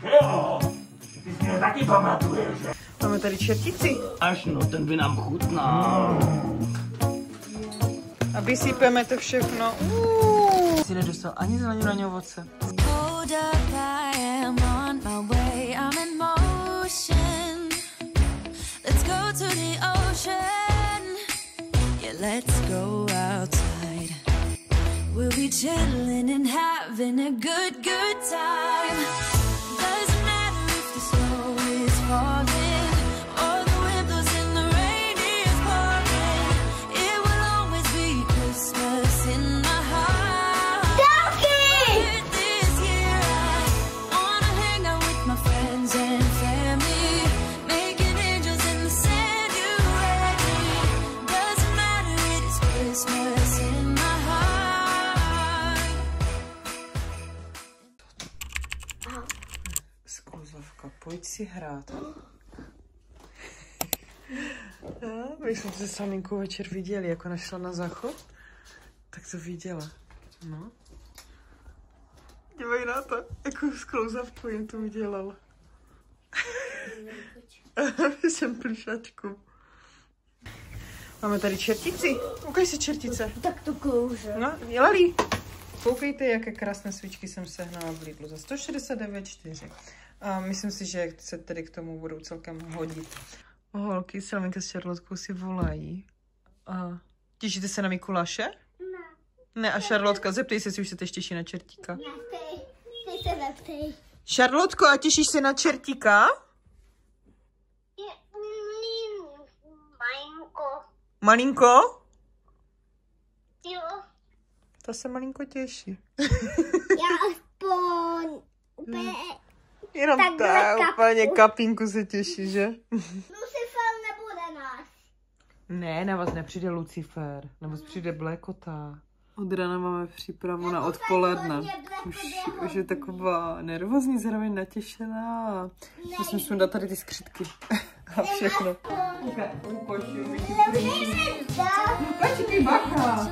Že jo? Ty si mě taky pamatuješ, že? Máme tady čertici. Až no, ten by nám chutnal. A vysypeme to všechno. Uuu. Si nedostal ani zeleninu, ani ovoce. Hold up, I am on my way. I'm in motion. Let's go to the ocean. Yeah, let's go outside. We'll be chilling and having a good, good time. No, jsme se s maminkou večer viděli, jako našla na záchod. Tak to viděla. No. Dívej na to, jakou sklouzavku jim to udělal. jsem plišačku. Máme tady čertici. Ukaž si čertice. Tak to klouže. No, Lali, koukejte, jaké krásné svíčky jsem sehnala v Lidlu za 169,4. A myslím si, že se tedy k tomu budou celkem hodit. Holky, Selminka s Charlotkou si volají. A těšíte se na Mikuláše? Ne. Ne, a Šarlotka, zeptej se, jestli už se teď těší na čertíka. Ne, ty, ty se zeptej. Šarlotko, a těšíš se na čertíka? Majinko. Malinko? Jo. To se malinko těší. Já aspoň úplně Jenom tak, kapku. úplně kapinku se těší, že? Nebude nás. Ne, na vás nepřijde Lucifer, na vás přijde Blékota. Od rána máme přípravu na odpoledne. Už, už je taková nervózní, zároveň natěšená. Musím sundat tady ty skřitky a všechno. Počkej, bacha.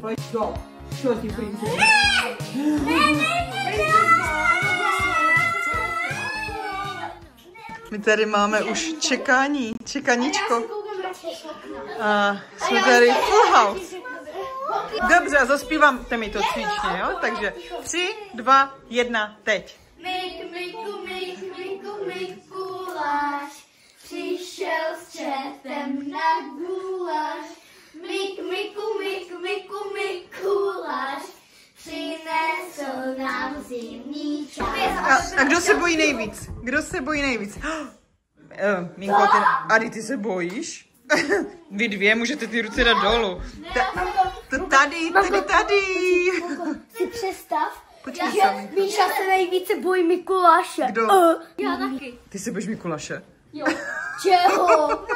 Pojď do. Čo ti princezna? My tady máme už čekání, čekaníčko. A jsme tady full house. Dobře, a zaspívám mi to cvičně, jo? Takže tři, dva, jedna, teď. Přišel s čertem na guláš. A, a kdo se bojí nejvíc? Kdo se bojí nejvíc? Uh, Minko, ty, Adi, ty se bojíš? Vy dvě můžete ty ruce dát dolů. Ta, to tady, tady, tady. Počkej, že Saminko. Míša se nejvíce bojí Mikuláše. Kdo? Uh, já taky. Ty se bojíš Mikulaše? Čeho?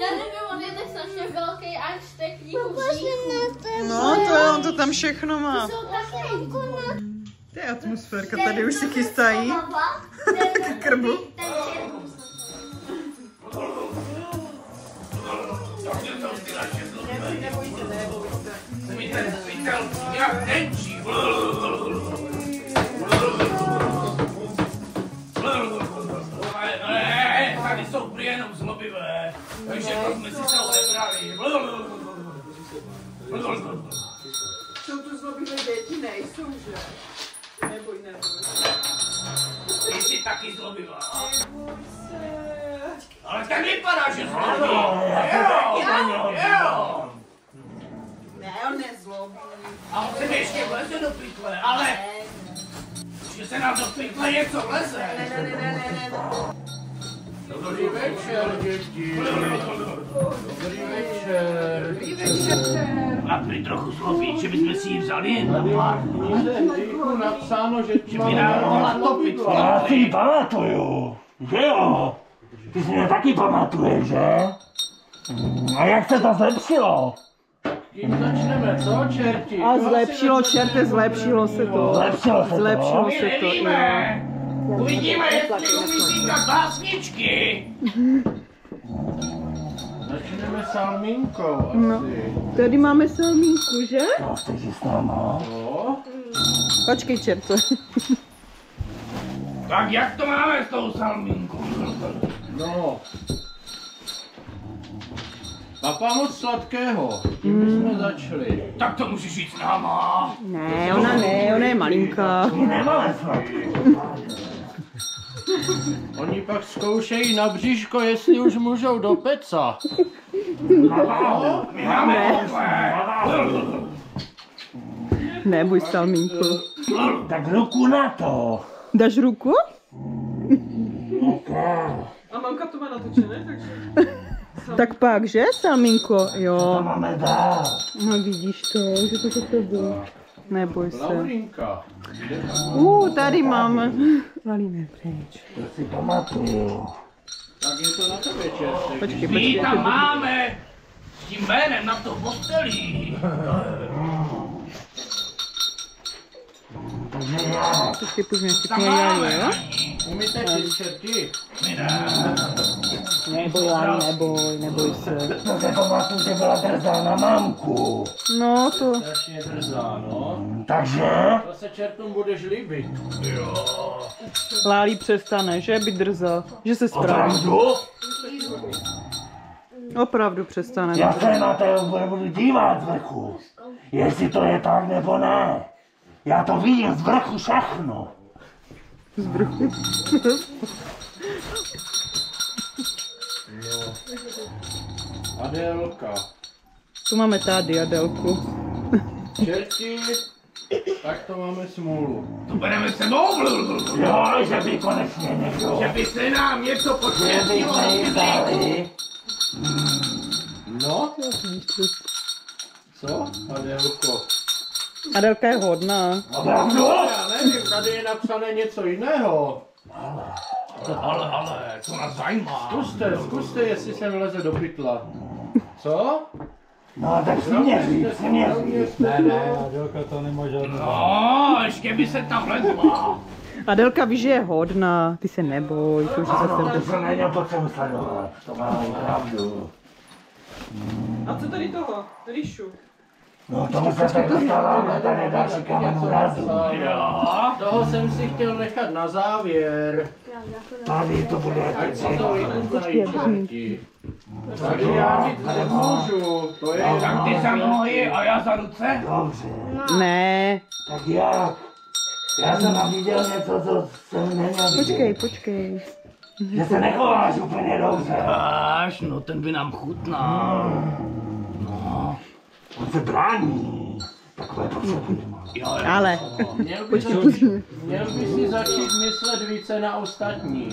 Já nevím, on je tak strašně velký a čte knihu v říchu. No, to on to tam všechno má. Jsou taky. To je atmosférka, tady už si chystají. K krbu. Jak tenčí. Tady jsou prý jenom zlobivé, takže to jsme Ty jsi taky zlobivá. Ale ten vypadá, že zlobí. Jo, jo, jo. Ne, on nezlobí. A on se mi ještě vleze do pytle, ale... Že se nám do pytle něco vleze. Ne, ne, ne, ne, ne, ne. Dobrý večer, děti. Dobrý večer. A prý trochu zlobí, že bychom si ji vzali na pár dnů. Napsáno, že Že by nám mohla topit Já si ji pamatuju, že jo? Ty si mě taky pamatuješ, že? A jak se to zlepšilo? Kým začneme, co, čerti? A Koho si zlepšilo, vezmete čerte, zlepšilo se to. Zlepšilo se to? Zlepšilo se to, jo. Uvidíme, jestli umí říkat básničky. začneme salmínkou asi. No. Tady máme salmínku, že? No, chceš jít s náma? No. Počkej, čerto. Tak jak to máme s tou salmínkou? No. Papa moc sladkého. Tím bychom začali. Tak to musíš jít s náma. Ne, ona ne, ona je malinká. Nemáme sladký. Oni pak zkoušejí na bříško, jestli už můžou do peca. Máme takové. Neboj salmínku. Tak ruku na to. Dáš ruku? A mamka to má natočené, takže... tak pak, že, salmínko? To Jo, máme dál. no vidíš to, že to to bylo. Neboj se. Laurinka. Uh, tady máme. Valíme pryč. To si pamatuju. Tak je to na tebe, čertek. Počkej, My počkej. tam máme. S tím jménem na to. Počkej, pojďme pěkně máme. jo? Umíte? My ne. Neboj, Lali, neboj, neboj se. To se pamatuju, že byla drzá na mamku. No, to... Strašně drzá, no. Takže? To se čertům budeš líbit. Lálí přestane, že by drzal, že se spraví. Opravdu? Opravdu přestane. Já se na to budu dívat z vrchu. Jestli to je tak nebo ne. Já to vidím z vrchu všechno. Z vrchu. Adélka. Tu máme tady Adelku. Čerti, tak to máme smůlu. To bereme sebou. Jo, že by konečně někdo. Že by se nám něco jí dali. No? Co? Adélko. Adelka je hodná. Opravdu? Já nevím, tady je napsané něco jiného. Ale, ale, to nás zajímá. Zkuste, zkuste, jestli jsem vleze do pytla. Co? No, tak si mě říct, si mě říct. Ne, ne. No, ještě by se tam lezla. Adelka ví, že je hodná. Ty se neboj, to už je Ano, zase... to se není potřebu sledovat. To má pravdu. A co tady toho? Ryšu. No, tomu se tak dostáváme tady další kamenu razu. Jo. Toho jsem si chtěl nechat na závěr. Tady to bude Ať jak si to. Tady já nic nemůžu. To je Tak ty za nohy a já za ruce. Dobře. Ne, Tak jak? Já jsem tam viděl něco, co jsem neměl počkej, vidět. počkej. Že se nechováš úplně dobře. Až, no ten by nám chutnal. On se brání. Takové. Jo, jo. Ale, Měl by, zač- měl by si začít myslet více na ostatní.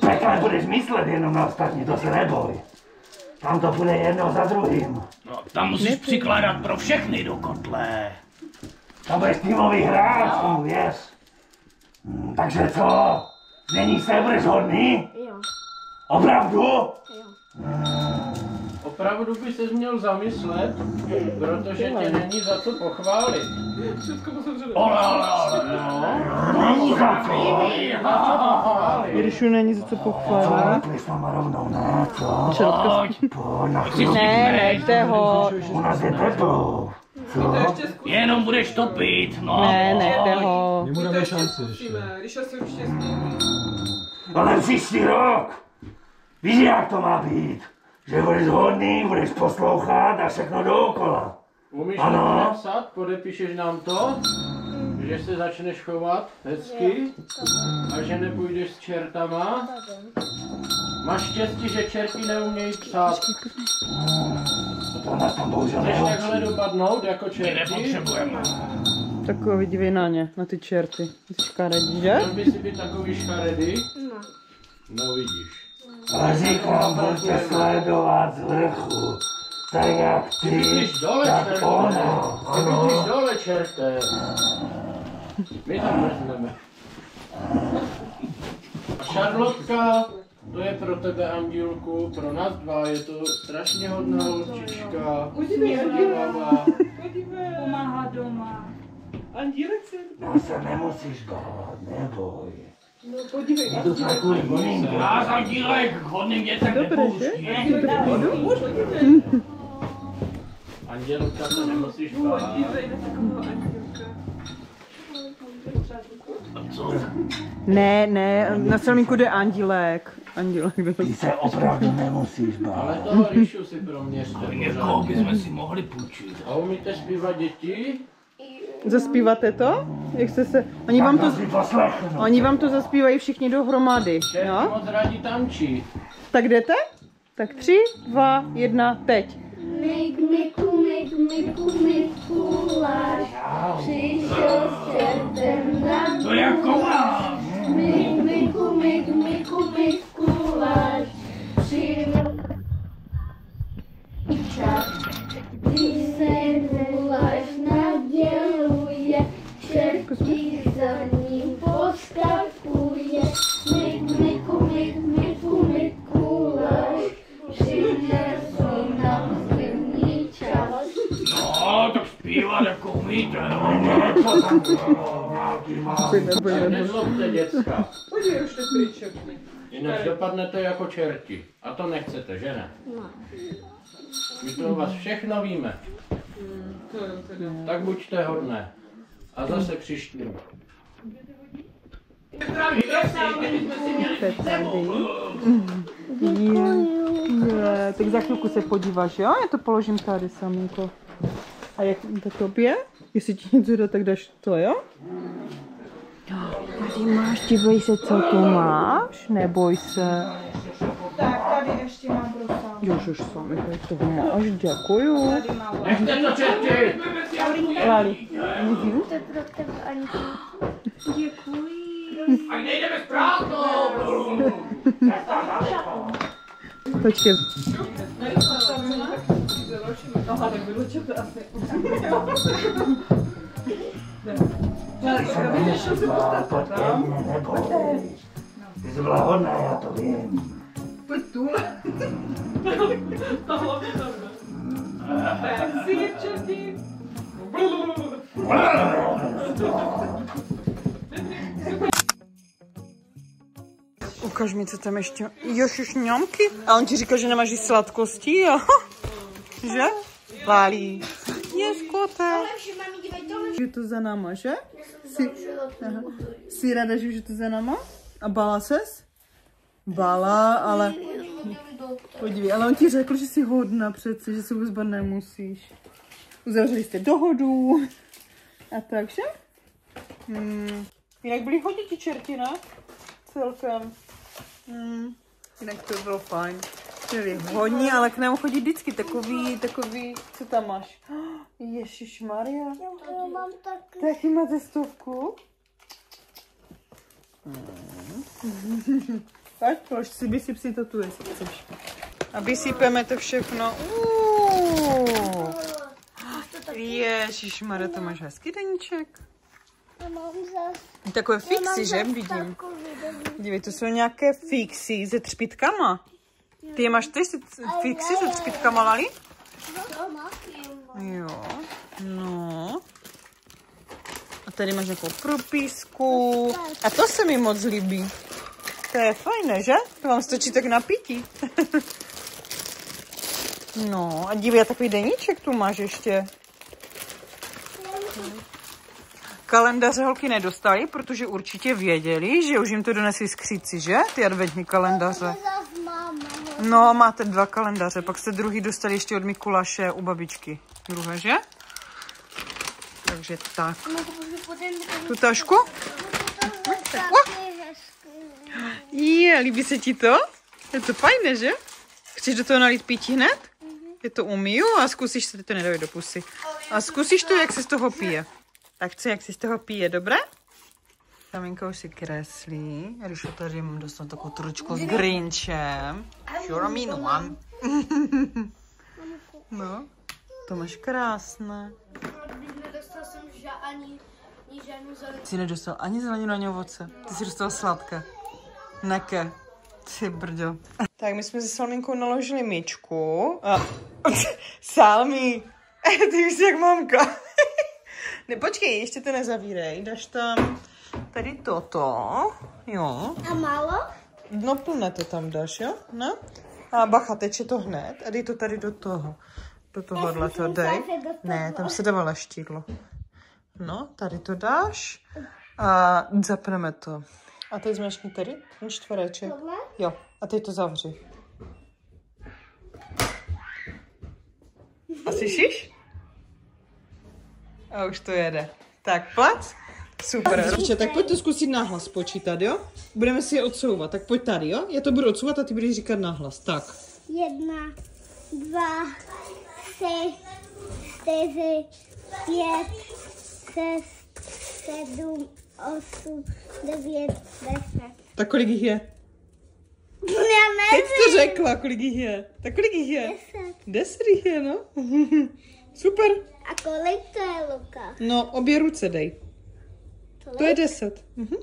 Takhle budeš myslet jenom na ostatní, to se neboj. Tam to bude jedno za druhým. No, tam musíš přikládat pro všechny do kotle. Tam budeš týmový hráč, tomu věř. Hm, takže co? Není se, budeš hodný? Jo. Opravdu? Opravdu by se měl zamyslet, protože tě není za co pochválit. Ale, ale. Není za co. Není za co pochválit. Pojď s náma rovnou, ne, co? Pojď. Pojď na chvíli. Ne, nechte ho. U nás je teplo. Co? Jenom budeš topit, no. Ne, nechte ho. Budeme šanci ještě. Ale příští rok. Víš, jak to má být? Že budeš hodný, budeš poslouchat a všechno dookola. Umíš Ano. to napsat? Podepíšeš nám to? Že se začneš chovat hezky a že nepůjdeš s čertama. Máš štěstí, že čerty neumějí psát. To nás tam bohužel Chceš takhle dopadnout jako My čerty? nepotřebujeme. Takový dívej na ně, na ty čerty. Ty škaredí, že? Měl by si být takový škaredý? No. No vidíš. Ale říkám, buďte sledovat z vrchu. Tak jak ty, Bydlíš dole, tak čerte. ona. Ty Ano. bydlíš dole, čerte. My tam mrzneme. A Šarlotka, to je pro tebe, Andílku, pro nás dva je to strašně hodná holčička. Usmívavá. Pomáhá doma. Andílek se... No se nemusíš bát, neboj. No podívej, To takový. Já nepouští. Andělka nemusíš bát. Co? Ne, ne, na Selmínku jde andílek. Andílek jde. Ty se opravdu nemusíš Ale bát. toho Ríšu si proměřte Někoho pořádně. bychom si mohli půjčit. A umíte zpívat děti? Zaspíváte to? Jak jste se... Oni vám to, oni vám to zaspívají všichni dohromady, jo? moc rádi tančí. Tak jdete? Tak tři, dva, jedna, teď. Myk, myku, myk, myku, Mikuláš. Přišel s čertem na To jako Jinak dopadnete jako čerti. A to nechcete, že ne? My to o vás všechno víme. Tak buďte hodné. A zase příští. Je, tak za chvilku se podíváš, jo? Já to položím tady, Samínko. A jak to tobě? Jestli ti něco jde, tak dáš to, jo? Tady máš, dívej se, co tu máš, neboj se. Tak, tady ještě mám pro sám. Ježiš, Samínko, jak toho máš, děkuju. Nechte to čerti! Lali, To je pro tebe, Aničko. A nejdeme správnou. počkej. Se budeš bát, pojď ke mně, neboj. Ty jsi byla hodná, já to vím. Čertí. Ukaž mi, co tam ještě. Jošiš ňamky? A on ti říkal, že nemáš sladkosti, jo? Že? Je skote. Je to za náma, že? Jsi. Jsi ráda, že už to za náma? A bála ses? Bála, ale... Podívej, ale on ti řekl, že jsi hodná přece, že se vůbec nemusíš. Uzavřeli jste dohodu. A takže? Hmm. Jinak byli hodně ti čerti, ne? Celkem. Hmm. Jinak to bylo fajn. Byli hodně, ale k nám chodí vždycky takový, takový, co tam máš? Ježíš Maria. To mám tak. Taky máte stovku? Hmm. Tak, polož si, vysyp si to tu, jestli chceš. A vysypeme to všechno. Uuu. Ježišmarja, to máš hezký deníček. To mám zas. Takové fixy, že? zas Vidím. Dívej, to jsou nějaké fixy se třpitkama. Ty je máš ty si- fixy se třpitkama, Lali? To má film. Jo, no. A tady máš nějakou propísku. A to se mi moc líbí. To je fajné, že? To vám stačí tak na pití. no a dívej, a takový deníček tu máš ještě. Kalendáře holky nedostali, protože určitě věděli, že už jim to donesli skříci, že? Ty adventní kalendáře. No, máte dva kalendáře, pak jste druhý dostali ještě od Mikuláše u babičky. Druhé, že? Takže tak. No. Tu tašku? Je, líbí se ti to? Je to fajné, že? Chceš do toho nalít pití hned? Je to umiju a zkusíš se to nedávej do pusy. A zkusíš to, jak se z toho pije. Tak co, jak se z toho pije, dobré? Kaminka už si kreslí. To tady mám dostat takovou tručku s Grinchem. Sure, mean one. No, to máš krásné. Nedostal jsem ža zeleninu. Jsi nedostal ani zeleninu, ani ovoce. Ty jsi dostal sladké. Neke. Ty brďo. Tak my jsme se Salminkou naložili myčku. A... Salmi, ty už jsi jak mamka. ne, počkej, ještě to nezavírej. Dáš tam tady toto, jo. A málo? No plné to tam dáš, jo? No. A bacha, teče to hned a dej to tady do toho. Do tohohle to dej. Ne, tam se dává leštidlo. No, tady to dáš a zapneme to. A teď zmáčkni tady, ten čtvereček. Tohle? Jo, a teď to zavři. A slyšíš? A už to jede. Tak, plac. Super. Dobře, tak pojď to zkusit nahlas počítat, jo? Budeme si je odsouvat. Tak pojď tady, jo? Já to budu odsouvat a ty budeš říkat nahlas. Tak. Jedna, dva, tři, čtyři, pět, šest, sedm, osm, devět, deset. Tak kolik jich je? Já Teď nevím. to řekla, kolik jich je. Tak kolik jich je? Deset. Deset jich je, no. Super. A kolik to je, Luka? No, obě ruce dej. Tolik? To je deset. Mhm.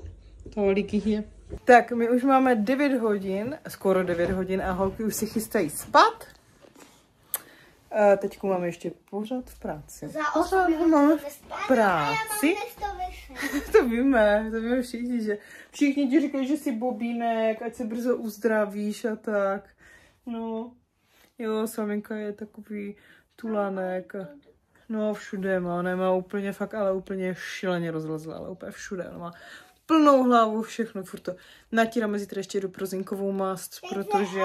Tolik jich je. Tak, my už máme 9 hodin, skoro 9 hodin a holky už si chystají spát. A teďku máme ještě pořád v práci. Za Pořád minut v práci. Mám To víme, to víme všichni, že všichni ti říkají, že jsi bobínek, ať se brzo uzdravíš a tak. No, jo, Saminka je takový tulanek. No, všude má, ona má úplně fakt, ale úplně šileně rozlezla, ale úplně všude. Ona má plnou hlavu, všechno, furt to natíráme zítra ještě do pro zinkovou mast, protože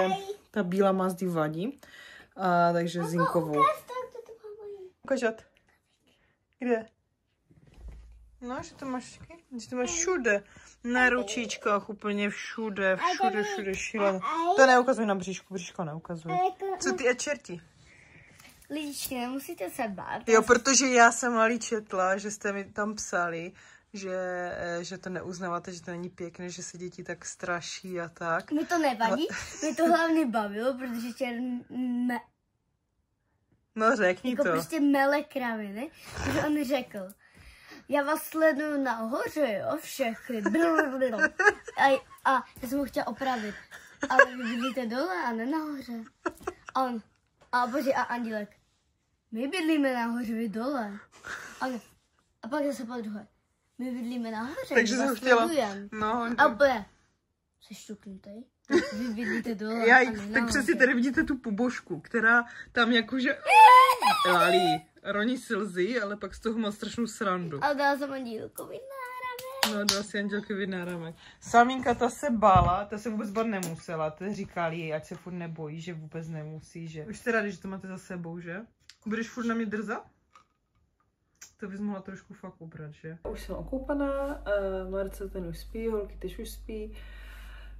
ta bílá mast vadí. A takže zinkovou. Ukažat. Kde? No, že to máš, taky? že to máš všude. Na ručičkách, úplně všude, všude, všude, šíleně. To neukazuj na bříšku, bříško neukazuj. Co ty a čerti? Lidičky, nemusíte se bát. Jo, protože já jsem malý četla, že jste mi tam psali, že, eh, že to neuznáváte, že to není pěkné, že se děti tak straší a tak. Mi to nevadí, mě to hlavně bavilo, protože čer me, No řekni jako to. prostě mele kraviny, takže on řekl, já vás sleduju nahoře, jo, všechny. A, a já jsem ho chtěla opravit. Ale vy bydlíte dole a ne nahoře. A on, a bože, a Andílek, my bydlíme nahoře, vy dole. A, on, a pak zase po druhé, my bydlíme nahoře, Takže jsem chtěla. sledujem. No, A úplně, jsi šťuknutý? Vy bydlíte dole já, tak nahoře. přesně tady vidíte tu pubošku, která tam jakože lálí, roní slzy, ale pak z toho má strašnou srandu. A dala jsem Andílkovi náramek. No, dala si Andělkovi náramek. Samínka ta se bála, ta se vůbec bát nemusela. To říkali jí, ať se furt nebojí, že vůbec nemusí, že... Už jste rádi, že to máte za sebou, že? Budeš furt na mě drzat? To bys mohla trošku fakt ubrat, že? Už jsem okoupaná, uh, Marce ten už spí, holky tež už spí.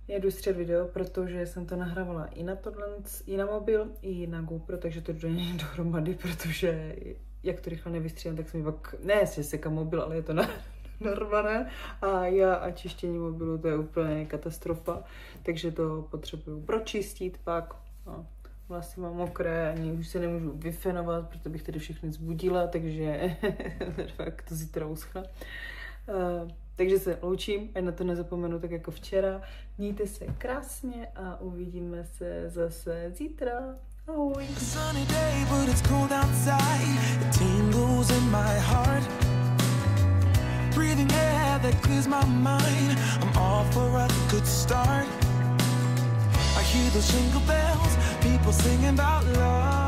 Jedu střed video, protože jsem to nahrávala i na tohle, i na mobil, i na GoPro, takže to jde dohromady, protože jak to rychle nevystříhám, tak se mi pak, ne, se seka mobil, ale je to na, narvané a já a čištění mobilu to je úplně katastrofa, takže to potřebuju pročistit pak. Vlasy mám mokré, ani už se nemůžu vyfenovat, protože bych tady všechny zbudila, takže fakt to zítra uschne. Uh, takže se loučím, ať na to nezapomenu tak jako včera. Mějte se krásně a uvidíme se zase zítra. Ahoj. Breathing air that clears my mind. I'm all for a good start. I hear those jingle bells, people singing about love.